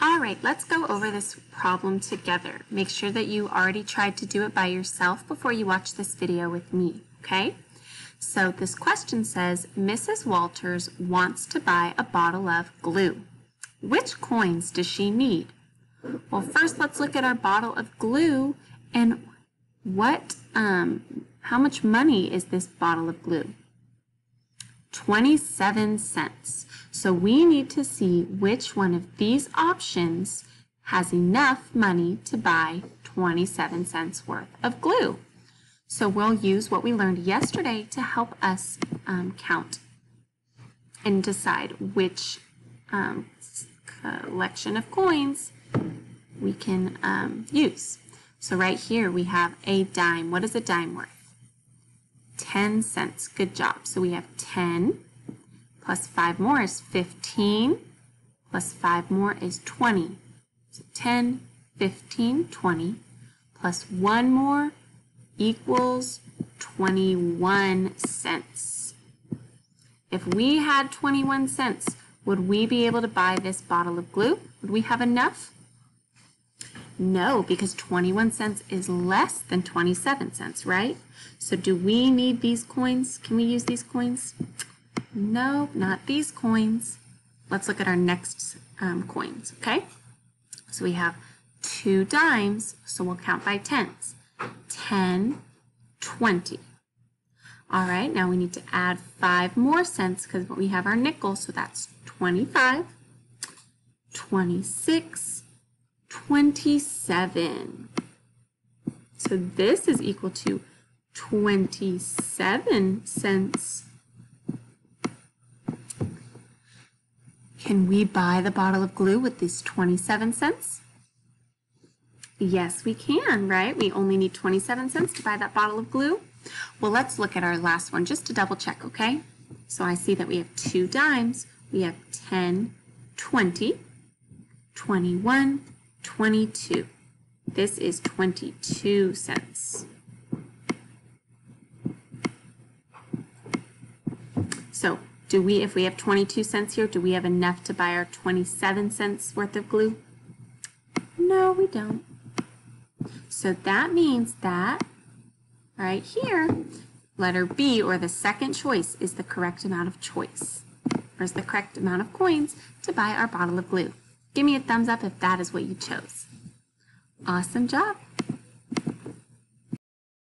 All right, let's go over this problem together. Make sure that you already tried to do it by yourself before you watch this video with me, okay? So this question says, Mrs. Walters wants to buy a bottle of glue. Which coins does she need? Well, first let's look at our bottle of glue and what, um, how much money is this bottle of glue? 27 cents. So we need to see which one of these options has enough money to buy 27 cents worth of glue. So we'll use what we learned yesterday to help us um, count and decide which um, collection of coins we can um, use. So right here we have a dime. What is a dime worth? 10 cents. Good job. So we have 10 plus 5 more is 15 plus 5 more is 20. So 10, 15, 20 plus 1 more equals 21 cents. If we had 21 cents, would we be able to buy this bottle of glue? Would we have enough? No, because 21 cents is less than 27 cents, right? So do we need these coins? Can we use these coins? No, not these coins. Let's look at our next um, coins, okay? So we have two dimes, so we'll count by tens. 10, 20. All right, now we need to add five more cents because we have our nickel, so that's 25, 26, 27. So this is equal to 27 cents. Can we buy the bottle of glue with these 27 cents? Yes, we can, right? We only need 27 cents to buy that bottle of glue. Well, let's look at our last one just to double check, okay? So I see that we have two dimes. We have 10, 20, 21, 22. This is 22 cents. So do we, if we have 22 cents here, do we have enough to buy our 27 cents worth of glue? No, we don't. So that means that right here, letter B, or the second choice, is the correct amount of choice, or is the correct amount of coins to buy our bottle of glue. Give me a thumbs up if that is what you chose. Awesome job.